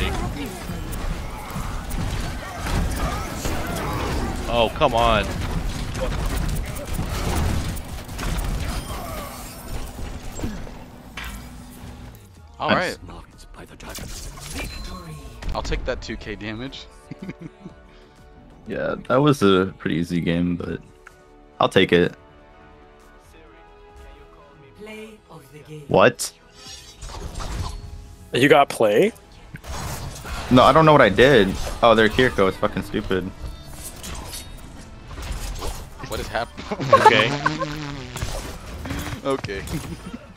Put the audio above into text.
think. Oh, come on. Alright. I'll take that 2k damage. yeah, that was a pretty easy game, but I'll take it. What? You got play? No, I don't know what I did. Oh, their Kiriko is fucking stupid. What is happening? Okay. okay.